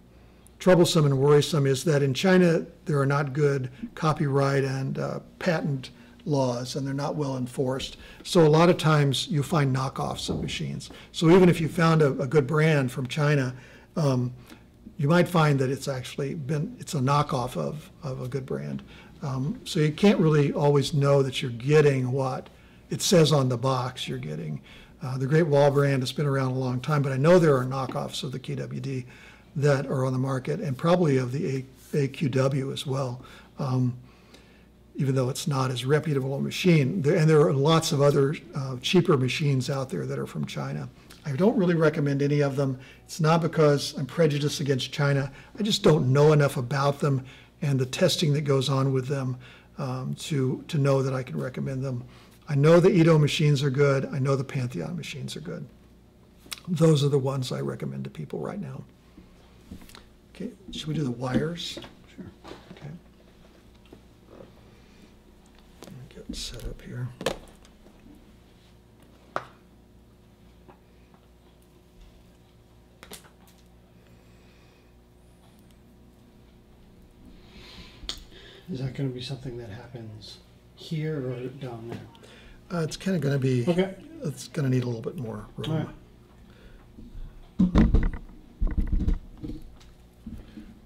troublesome and worrisome is that in China there are not good copyright and uh, patent laws and they're not well enforced. So a lot of times you find knockoffs of machines. So even if you found a, a good brand from China, um, you might find that it's actually been, it's a knockoff of, of a good brand. Um, so you can't really always know that you're getting what it says on the box you're getting. Uh, the Great Wall brand has been around a long time, but I know there are knockoffs of the KWD that are on the market and probably of the a AQW as well, um, even though it's not as reputable a machine. There, and there are lots of other uh, cheaper machines out there that are from China. I don't really recommend any of them. It's not because I'm prejudiced against China. I just don't know enough about them and the testing that goes on with them um, to, to know that I can recommend them. I know the Ito machines are good. I know the Pantheon machines are good. Those are the ones I recommend to people right now. Okay, should we do the wires? Sure. Okay. Get set up here. Is that gonna be something that happens here or down there? Uh, it's kind of going to be, Okay. it's going to need a little bit more room.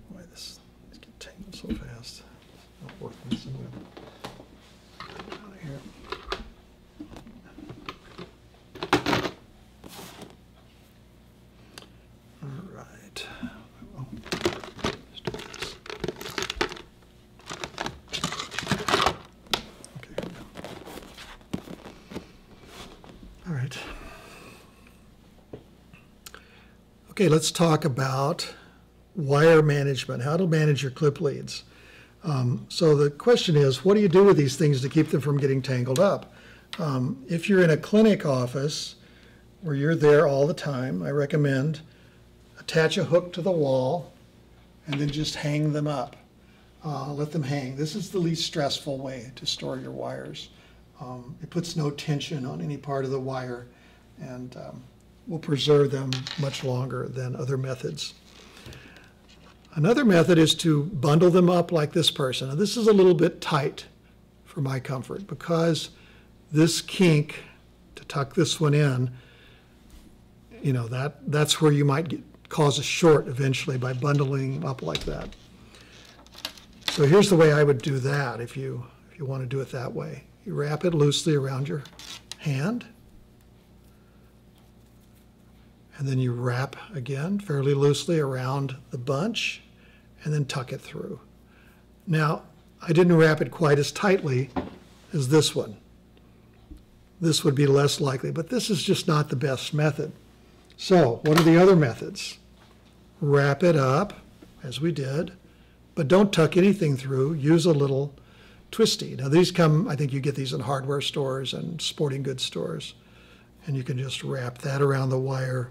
Why this, this get tangled so fast? Not working somewhere. Out of here. right. Oh, let's do this. Okay, here we go. All right. Okay, let's talk about wire management, how to manage your clip leads. Um, So the question is, what do you do with these things to keep them from getting tangled up? Um, If you're in a clinic office where you're there all the time, I recommend attach a hook to the wall and then just hang them up. Uh, Let them hang. This is the least stressful way to store your wires. Um, It puts no tension on any part of the wire and um, will preserve them much longer than other methods. Another method is to bundle them up like this person. And this is a little bit tight for my comfort because this kink to tuck this one in, you know, that, that's where you might get, cause a short eventually by bundling up like that. So here's the way I would do that if you, if you want to do it that way. You wrap it loosely around your hand. And then you wrap again fairly loosely around the bunch and then tuck it through. Now, I didn't wrap it quite as tightly as this one. This would be less likely, but this is just not the best method. So, what are the other methods? Wrap it up, as we did, but don't tuck anything through. Use a little twisty. Now, these come, I think you get these in hardware stores and sporting goods stores. And you can just wrap that around the wire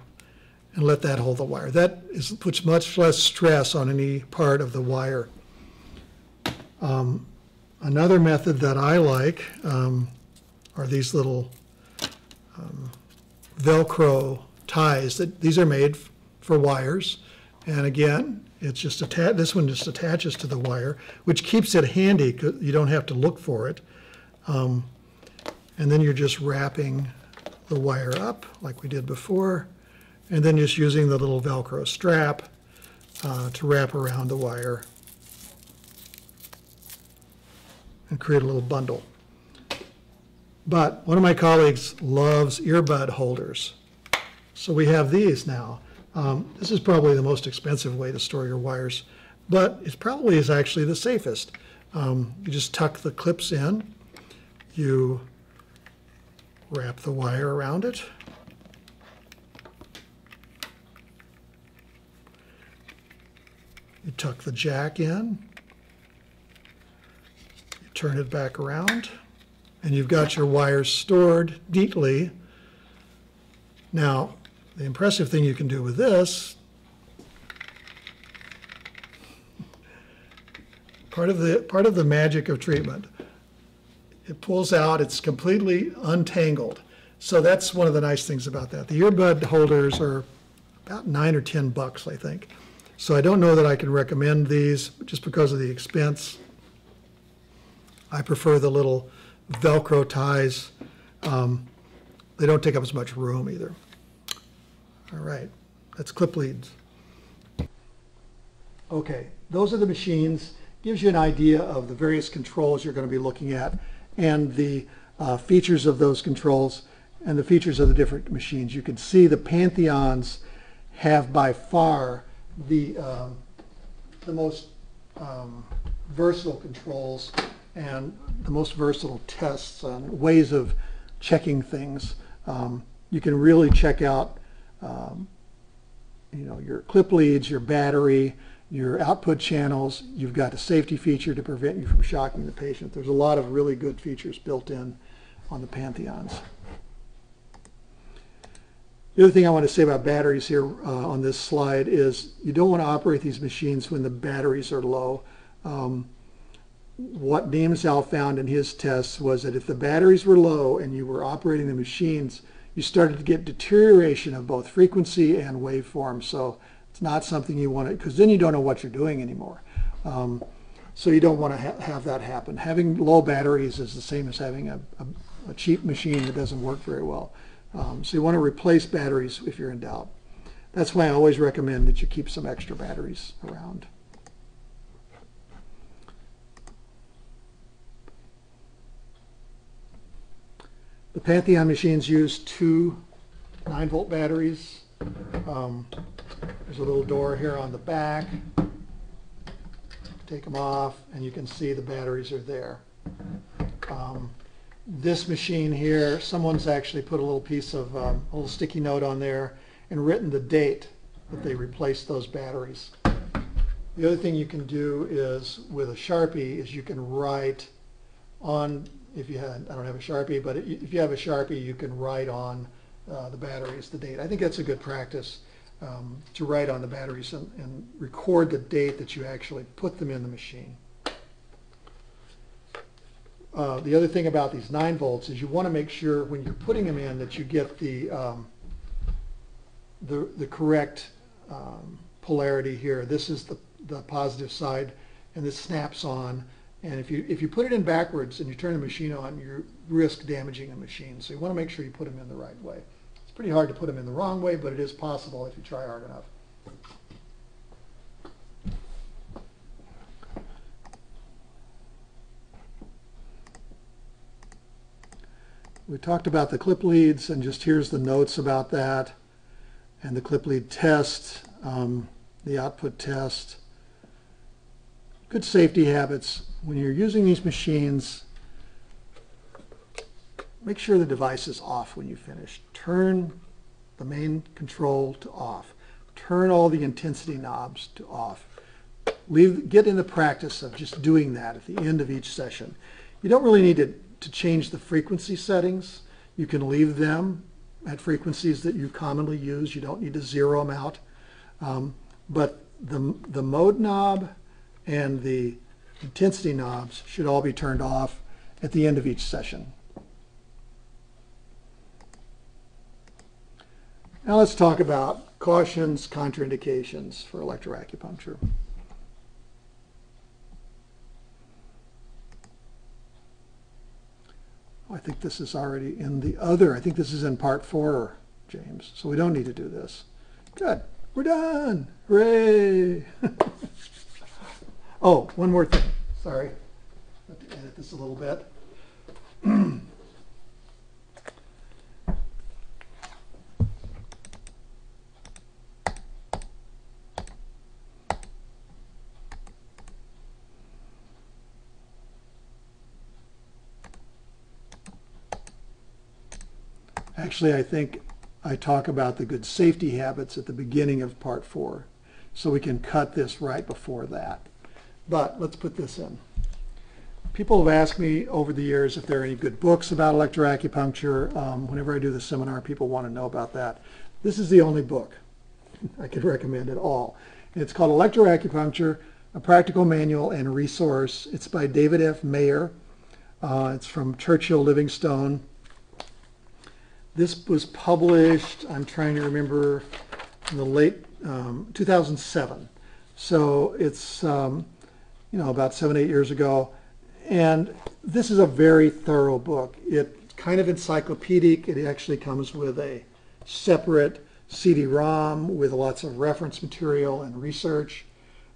and let that hold the wire. That is, puts much less stress on any part of the wire. Um, Another method that I like um, are these little um, Velcro ties. That These are made for wires. And again, it's just this one just attaches to the wire, which keeps it handy, 'cause you don't have to look for it. Um, And then you're just wrapping the wire up like we did before, and then just using the little Velcro strap uh, to wrap around the wire and create a little bundle. But one of my colleagues loves earbud holders. So we have these now. Um, This is probably the most expensive way to store your wires, but it probably is actually the safest. Um, You just tuck the clips in, you wrap the wire around it. You tuck the jack in. You turn it back around, and you've got your wires stored neatly. Now, the impressive thing you can do with this, part of the, part of the magic of treatment, it pulls out, it's completely untangled. So that's one of the nice things about that. The earbud holders are about nine or 10 bucks, I think. So I don't know that I can recommend these just because of the expense. I prefer the little Velcro ties. Um, They don't take up as much room either. All right, that's clip leads. Okay, those are the machines. Gives you an idea of the various controls you're going to be looking at and the uh, features of those controls and the features of the different machines. You can see the Pantheons have by far the, um, the most um, versatile controls and the most versatile tests and ways of checking things. Um, you can really check out um, you know, your clip leads, your battery, your output channels. You've got a safety feature to prevent you from shocking the patient. There's a lot of really good features built in on the Pantheons. The other thing I want to say about batteries here uh, on this slide is you don't want to operate these machines when the batteries are low. Um, what Niemtzow found in his tests was that if the batteries were low and you were operating the machines, you started to get deterioration of both frequency and waveform. So it's not something you want to, because then you don't know what you're doing anymore. Um, so you don't want to ha have that happen. Having low batteries is the same as having a, a, a cheap machine that doesn't work very well. Um, so you want to replace batteries if you're in doubt. That's why I always recommend that you keep some extra batteries around. The Pantheon machines use two 9 volt batteries. Um, There's a little door here on the back. Take them off and you can see the batteries are there. Um, This machine here, someone's actually put a little piece of, um, a little sticky note on there and written the date that they replaced those batteries. The other thing you can do is with a Sharpie is you can write on, if you had, I don't have a Sharpie, but if you have a Sharpie, you can write on uh, the batteries, the date. I think that's a good practice um, to write on the batteries and, and record the date that you actually put them in the machine. Uh, the other thing about these nine volts is you want to make sure when you're putting them in that you get the um, the, the correct um, polarity here. This is the, the positive side and this snaps on. And if you, if you put it in backwards and you turn the machine on, you risk damaging the machine. So you want to make sure you put them in the right way. It's pretty hard to put them in the wrong way, but it is possible if you try hard enough. We talked about the clip leads and just here's the notes about that and the clip lead test, um, the output test. Good safety habits. When you're using these machines, make sure the device is off when you finish. Turn the main control to off. Turn all the intensity knobs to off. Leave, get in the practice of just doing that at the end of each session. You don't really need to, to change the frequency settings. You can leave them at frequencies that you commonly use. You don't need to zero them out. Um, but the, the mode knob and the intensity knobs should all be turned off at the end of each session. Now let's talk about cautions, contraindications for electroacupuncture. I think this is already in the other. I think this is in part four, James. So we don't need to do this. Good. We're done. Hooray. oh, one more thing. Sorry. Have to edit this a little bit. Actually, I think I talk about the good safety habits at the beginning of part four. So we can cut this right before that. But let's put this in. People have asked me over the years if there are any good books about electroacupuncture. Um, whenever I do the seminar, people want to know about that. This is the only book I could recommend at all. It's called Electroacupuncture, a practical manual and resource. It's by David F. Mayor. Uh, it's from Churchill Livingstone. This was published, I'm trying to remember, in the late um, 2007. So it's, um, you know, about seven, eight years ago. And this is a very thorough book. It's kind of encyclopedic. It actually comes with a separate CD-ROM with lots of reference material and research.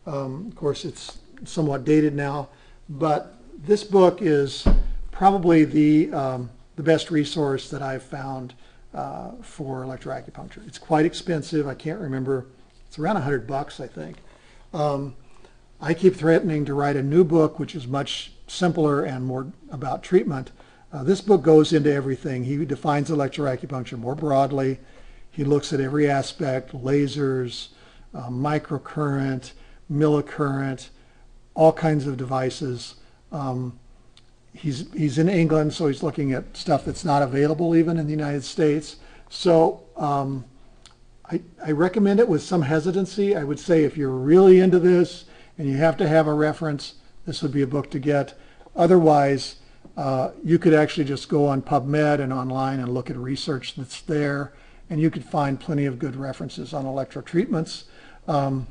Um, of course, it's somewhat dated now, but this book is probably the um, the best resource that I've found uh, for electroacupuncture. It's quite expensive. I can't remember. It's around 100 bucks, I think. Um, I keep threatening to write a new book, which is much simpler and more about treatment. Uh, this book goes into everything. He defines electroacupuncture more broadly. He looks at every aspect, lasers, uh, microcurrent, millicurrent, all kinds of devices. Um, he's he's in England, so he's looking at stuff that's not available even in the United States. So um, I, I recommend it with some hesitancy. I would say if you're really into this and you have to have a reference, this would be a book to get. Otherwise, uh, you could actually just go on PubMed and online and look at research that's there, and you could find plenty of good references on electrotreatments. Um,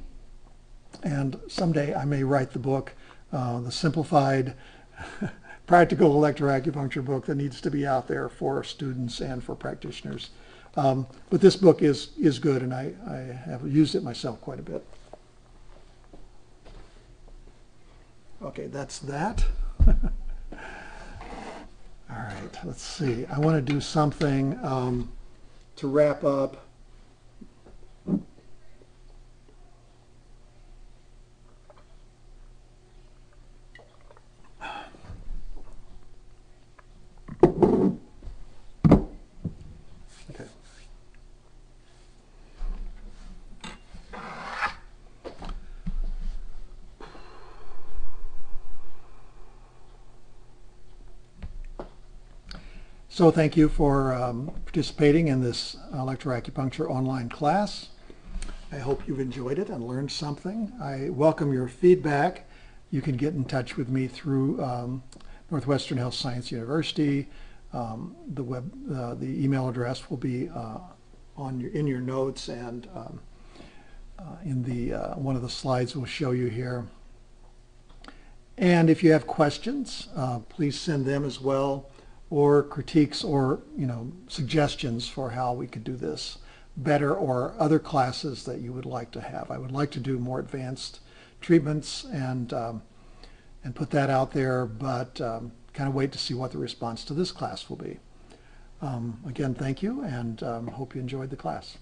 and someday I may write the book, uh, the simplified practical electroacupuncture book that needs to be out there for students and for practitioners. Um, but this book is, is good, and I, I have used it myself quite a bit. Okay, that's that. All right, let's see. I want to do something um, to wrap up. So thank you for um, participating in this electroacupuncture online class. I hope you've enjoyed it and learned something. I welcome your feedback. You can get in touch with me through um, Northwestern Health Science University. Um, the web, uh, the email address will be uh, on your in your notes and um, uh, in the uh, one of the slides we'll show you here. And if you have questions, uh, please send them as well, or critiques or you know suggestions for how we could do this better, or other classes that you would like to have. I would like to do more advanced treatments and um, and put that out there, but um, kind of wait to see what the response to this class will be. Um, again, thank you, and um, hope you enjoyed the class.